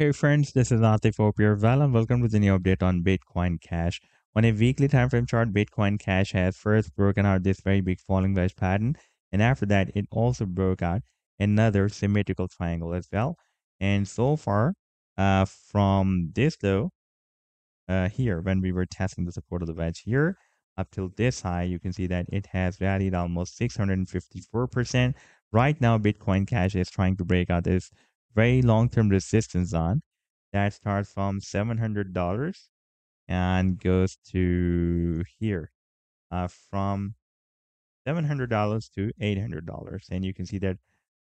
Hey friends, this is Atif Opierval and welcome to the new update on Bitcoin Cash. On a weekly time frame chart, Bitcoin Cash has first broken out this very big falling wedge pattern and after that it also broke out another symmetrical triangle as well. And so far uh, from this though, uh, here when we were testing the support of the wedge here up till this high, you can see that it has rallied almost 654%. Right now, Bitcoin Cash is trying to break out this very long-term resistance on that starts from $700 and goes to here uh, from $700 to $800 and you can see that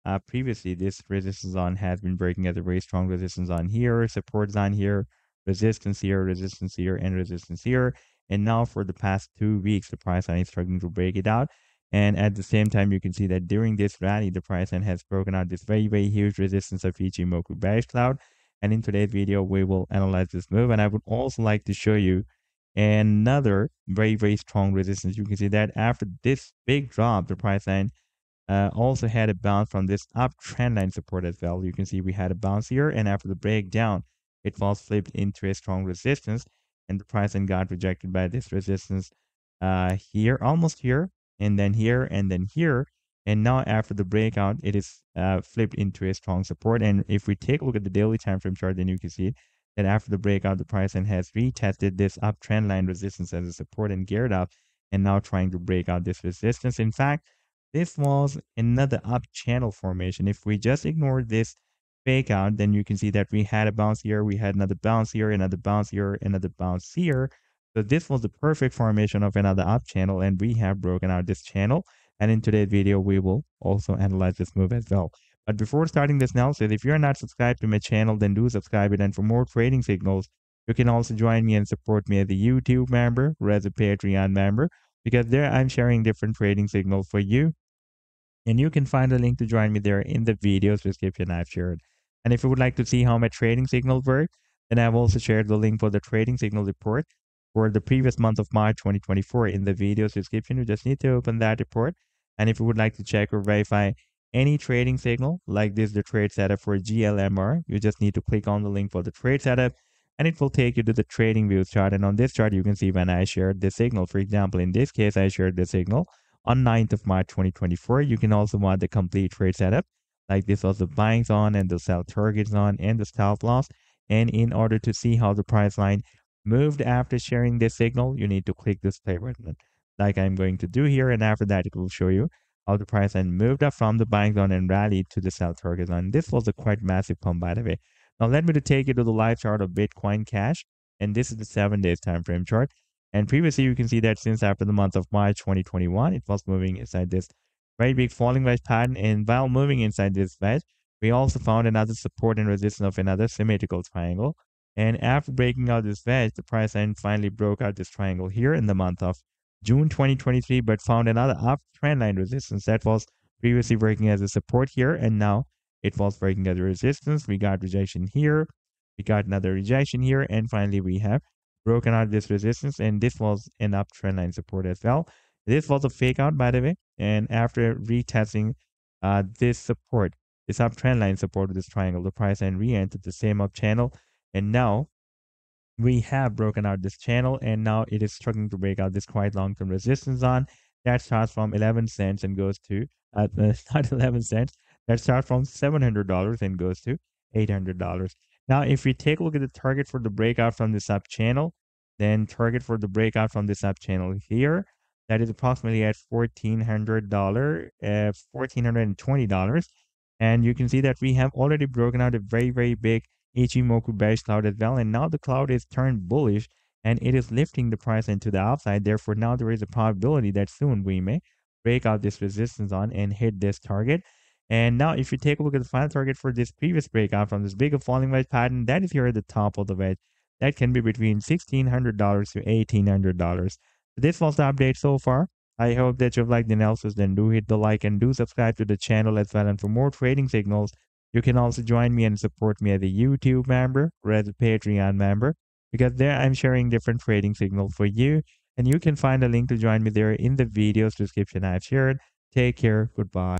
uh, previously this resistance on has been breaking at a very strong resistance on here supports on here resistance here resistance here and resistance here. And now for the past two weeks the price line is struggling to break it out and at the same time, you can see that during this rally, the price line has broken out this very, very huge resistance of Ichimoku bearish cloud. And in today's video, we will analyze this move. And I would also like to show you another very, very strong resistance. You can see that after this big drop, the price line uh, also had a bounce from this uptrend line support as well. You can see we had a bounce here. And after the breakdown, it was flipped into a strong resistance. And the price line got rejected by this resistance uh, here, almost here and then here and then here and now after the breakout it is uh, flipped into a strong support and if we take a look at the daily time frame chart then you can see that after the breakout the price and has retested this uptrend line resistance as a support and geared up and now trying to break out this resistance. In fact this was another up channel formation. If we just ignore this fake out then you can see that we had a bounce here we had another bounce here another bounce here another bounce here so this was the perfect formation of another up channel and we have broken out this channel. And in today's video, we will also analyze this move as well. But before starting this analysis, if you're not subscribed to my channel, then do subscribe it. And for more trading signals, you can also join me and support me as a YouTube member or as a Patreon member because there I'm sharing different trading signals for you. And you can find a link to join me there in the video description I've shared. And if you would like to see how my trading signals work, then I've also shared the link for the trading signal report for the previous month of March 2024 in the video description. You just need to open that report. And if you would like to check or verify any trading signal, like this, the trade setup for GLMR, you just need to click on the link for the trade setup and it will take you to the TradingView's chart. And on this chart, you can see when I shared the signal. For example, in this case, I shared the signal on 9th of March 2024. You can also want the complete trade setup. Like this was the buying zone and the sell target zone and the stop loss. And in order to see how the price line moved after sharing this signal, you need to click this play button like I'm going to do here. And after that, it will show you how the price then moved up from the buying zone and rallied to the sell target zone. This was a quite massive pump, by the way. Now, let me to take you to the live chart of Bitcoin Cash. And this is the seven days time frame chart. And previously, you can see that since after the month of March 2021, it was moving inside this very big falling wedge pattern. And while moving inside this wedge, we also found another support and resistance of another symmetrical triangle. And after breaking out this wedge, the price line finally broke out this triangle here in the month of June 2023, but found another uptrend line resistance that was previously working as a support here, and now it was breaking as a resistance. We got rejection here, we got another rejection here, and finally we have broken out this resistance, and this was an uptrend line support as well. This was a fake out, by the way, and after retesting uh, this support, this uptrend line support of this triangle, the price line re-entered the same up channel and now we have broken out this channel and now it is struggling to break out this quite long-term resistance on. That starts from 11 cents and goes to uh, not 11 cents. That starts from $700 and goes to $800 now if we take a look at the target for the breakout from this up channel then target for the breakout from this up channel here that is approximately at $1400 uh, $1420 and you can see that we have already broken out a very very big Ichimoku bearish cloud as well. And now the cloud is turned bullish and it is lifting the price into the upside. Therefore, now there is a probability that soon we may break out this resistance on and hit this target. And now if you take a look at the final target for this previous breakout from this bigger falling wedge pattern, that is here at the top of the wedge. That can be between $1,600 to $1,800. This was the update so far. I hope that you've liked the analysis. Then do hit the like and do subscribe to the channel as well. And for more trading signals, you can also join me and support me as a YouTube member or as a Patreon member because there I'm sharing different trading signals for you. And you can find a link to join me there in the video's description I've shared. Take care. Goodbye.